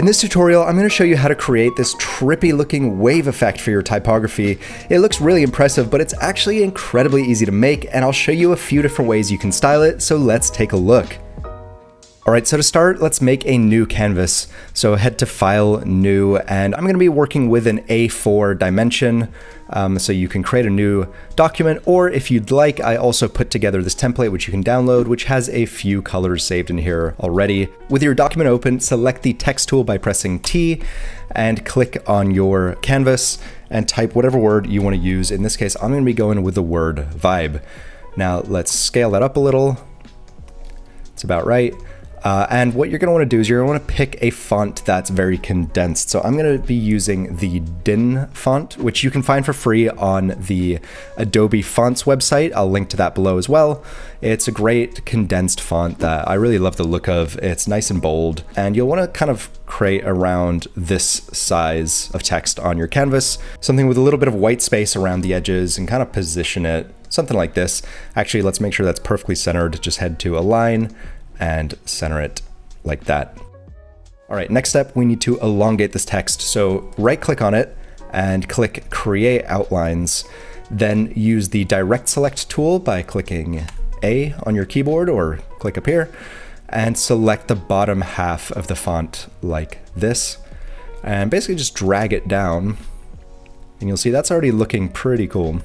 In this tutorial, I'm going to show you how to create this trippy looking wave effect for your typography. It looks really impressive, but it's actually incredibly easy to make, and I'll show you a few different ways you can style it, so let's take a look. Alright, so to start, let's make a new canvas. So head to File, New, and I'm going to be working with an A4 dimension. Um, so you can create a new document, or if you'd like, I also put together this template which you can download, which has a few colors saved in here already. With your document open, select the text tool by pressing T, and click on your canvas, and type whatever word you want to use. In this case, I'm going to be going with the word vibe. Now let's scale that up a little. It's about right. Uh, and what you're going to want to do is you're going to want to pick a font that's very condensed. So I'm going to be using the DIN font, which you can find for free on the Adobe Fonts website. I'll link to that below as well. It's a great condensed font that I really love the look of. It's nice and bold, and you'll want to kind of create around this size of text on your canvas, something with a little bit of white space around the edges and kind of position it something like this. Actually, let's make sure that's perfectly centered. Just head to align and center it like that. All right, next step, we need to elongate this text. So right click on it and click create outlines. Then use the direct select tool by clicking A on your keyboard or click up here and select the bottom half of the font like this. And basically just drag it down and you'll see that's already looking pretty cool.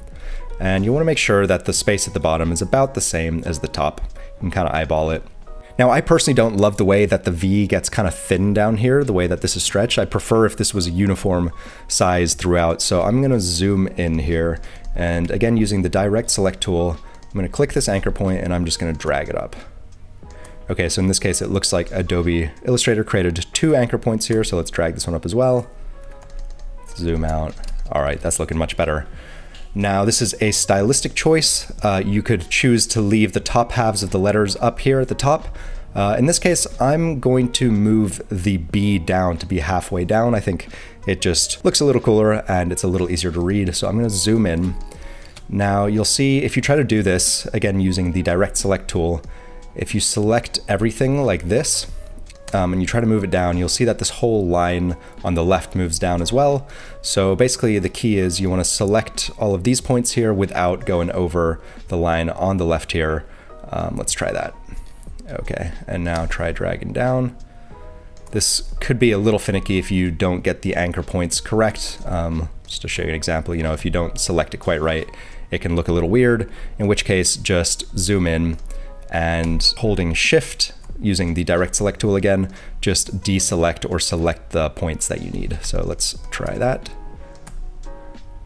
And you wanna make sure that the space at the bottom is about the same as the top. You can kind of eyeball it. Now, I personally don't love the way that the V gets kind of thin down here, the way that this is stretched. I prefer if this was a uniform size throughout. So I'm going to zoom in here. And again, using the direct select tool, I'm going to click this anchor point and I'm just going to drag it up. Okay, so in this case, it looks like Adobe Illustrator created two anchor points here. So let's drag this one up as well. Zoom out. All right, that's looking much better. Now this is a stylistic choice. Uh, you could choose to leave the top halves of the letters up here at the top. Uh, in this case, I'm going to move the B down to be halfway down. I think it just looks a little cooler and it's a little easier to read. So I'm going to zoom in. Now you'll see if you try to do this, again using the direct select tool, if you select everything like this, um, and you try to move it down, you'll see that this whole line on the left moves down as well. So basically the key is you want to select all of these points here without going over the line on the left here. Um, let's try that. Okay, and now try dragging down. This could be a little finicky if you don't get the anchor points correct. Um, just to show you an example, you know, if you don't select it quite right, it can look a little weird, in which case just zoom in and holding shift using the direct select tool again, just deselect or select the points that you need. So let's try that.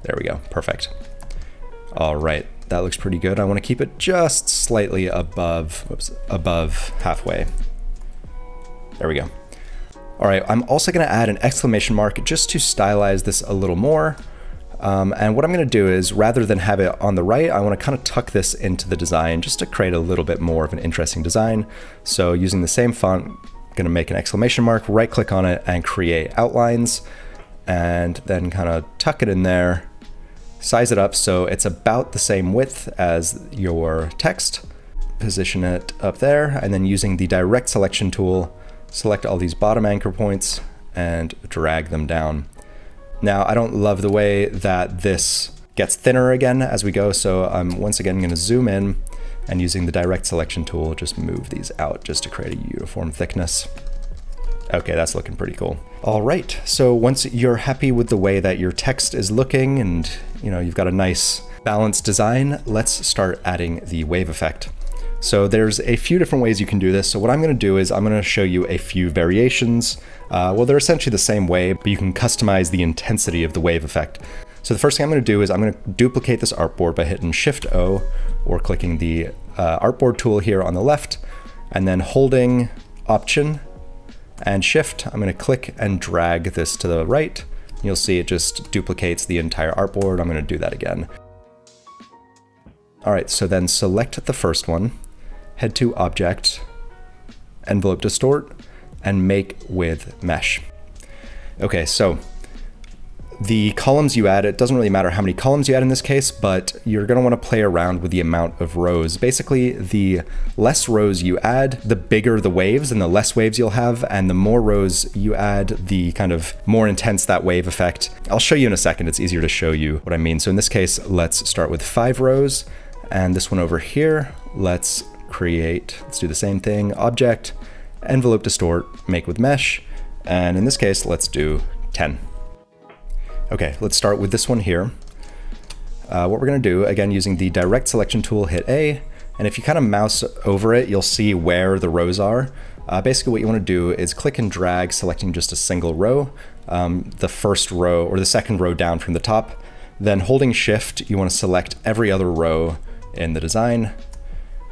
There we go, perfect. All right, that looks pretty good. I wanna keep it just slightly above, whoops, above halfway. There we go. All right, I'm also gonna add an exclamation mark just to stylize this a little more. Um, and what I'm going to do is rather than have it on the right, I want to kind of tuck this into the design just to create a little bit more of an interesting design. So using the same font, I'm going to make an exclamation mark, right click on it and create outlines and then kind of tuck it in there, size it up so it's about the same width as your text, position it up there, and then using the direct selection tool, select all these bottom anchor points and drag them down. Now, I don't love the way that this gets thinner again as we go, so I'm once again going to zoom in and using the direct selection tool, just move these out just to create a uniform thickness. Okay, that's looking pretty cool. All right, so once you're happy with the way that your text is looking and you know you've got a nice balanced design, let's start adding the wave effect. So there's a few different ways you can do this. So what I'm going to do is I'm going to show you a few variations. Uh, well, they're essentially the same way, but you can customize the intensity of the wave effect. So the first thing I'm going to do is I'm going to duplicate this artboard by hitting Shift O or clicking the uh, artboard tool here on the left and then holding Option and Shift. I'm going to click and drag this to the right. You'll see it just duplicates the entire artboard. I'm going to do that again. All right, so then select the first one head to Object, Envelope Distort, and Make with Mesh. Okay, so the columns you add, it doesn't really matter how many columns you add in this case, but you're to want to play around with the amount of rows. Basically, the less rows you add, the bigger the waves and the less waves you'll have, and the more rows you add, the kind of more intense that wave effect. I'll show you in a second, it's easier to show you what I mean. So in this case, let's start with five rows, and this one over here, let's create, let's do the same thing, object, envelope distort, make with mesh, and in this case, let's do 10. Okay, let's start with this one here. Uh, what we're gonna do, again, using the direct selection tool, hit A, and if you kind of mouse over it, you'll see where the rows are. Uh, basically what you wanna do is click and drag, selecting just a single row, um, the first row, or the second row down from the top. Then holding shift, you wanna select every other row in the design.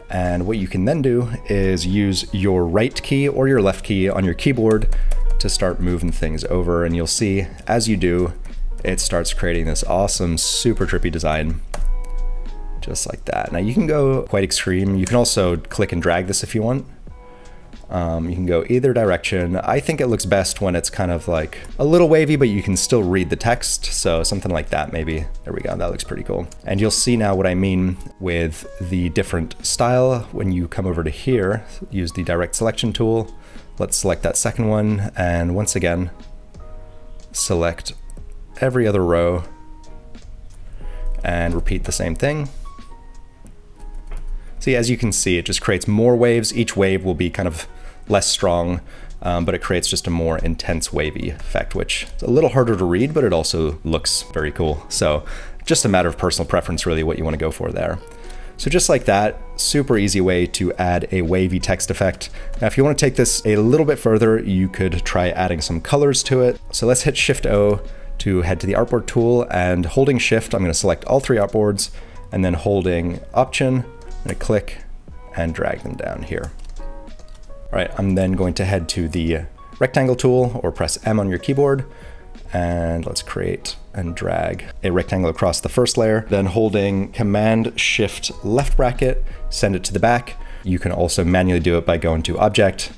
And what you can then do is use your right key or your left key on your keyboard to start moving things over. And you'll see as you do, it starts creating this awesome, super trippy design. Just like that. Now you can go quite extreme. You can also click and drag this if you want. Um, you can go either direction. I think it looks best when it's kind of like a little wavy, but you can still read the text. So something like that, maybe. There we go. That looks pretty cool. And you'll see now what I mean with the different style. When you come over to here, use the direct selection tool. Let's select that second one. And once again, select every other row and repeat the same thing. See, as you can see, it just creates more waves. Each wave will be kind of less strong, um, but it creates just a more intense wavy effect, which is a little harder to read, but it also looks very cool. So just a matter of personal preference, really, what you want to go for there. So just like that, super easy way to add a wavy text effect. Now, if you want to take this a little bit further, you could try adding some colors to it. So let's hit Shift O to head to the artboard tool and holding shift, I'm going to select all three artboards and then holding option, I'm going to click and drag them down here. All right, I'm then going to head to the rectangle tool or press M on your keyboard and let's create and drag a rectangle across the first layer. Then holding Command Shift left bracket, send it to the back. You can also manually do it by going to Object,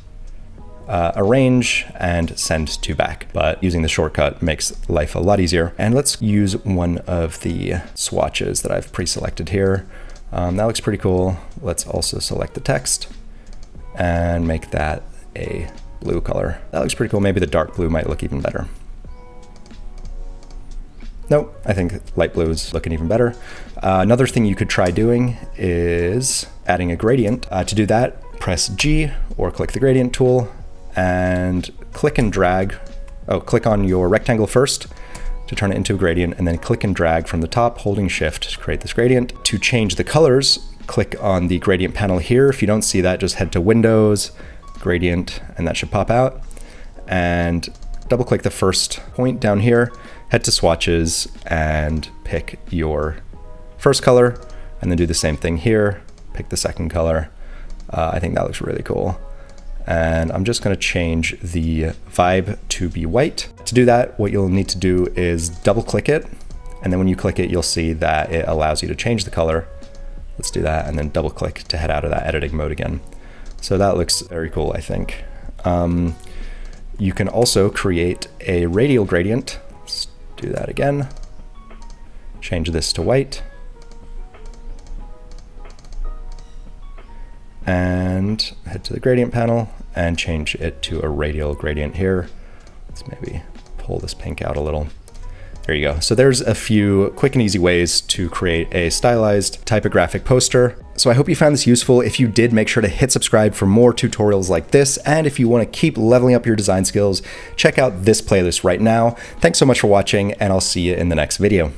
uh, arrange and send to back. But using the shortcut makes life a lot easier. And let's use one of the swatches that I've pre-selected here. Um, that looks pretty cool. Let's also select the text and make that a blue color. That looks pretty cool. Maybe the dark blue might look even better. Nope, I think light blue is looking even better. Uh, another thing you could try doing is adding a gradient. Uh, to do that, press G or click the gradient tool and click and drag. Oh, click on your rectangle first to turn it into a gradient and then click and drag from the top holding shift to create this gradient. To change the colors, click on the gradient panel here. If you don't see that, just head to Windows, Gradient, and that should pop out. And double click the first point down here, head to swatches and pick your first color and then do the same thing here. Pick the second color. Uh, I think that looks really cool and I'm just going to change the vibe to be white. To do that, what you'll need to do is double click it, and then when you click it, you'll see that it allows you to change the color. Let's do that, and then double click to head out of that editing mode again. So that looks very cool, I think. Um, you can also create a radial gradient. Let's do that again. Change this to white. and head to the gradient panel and change it to a radial gradient here. Let's maybe pull this pink out a little. There you go. So there's a few quick and easy ways to create a stylized typographic poster. So I hope you found this useful. If you did, make sure to hit subscribe for more tutorials like this. And if you want to keep leveling up your design skills, check out this playlist right now. Thanks so much for watching, and I'll see you in the next video.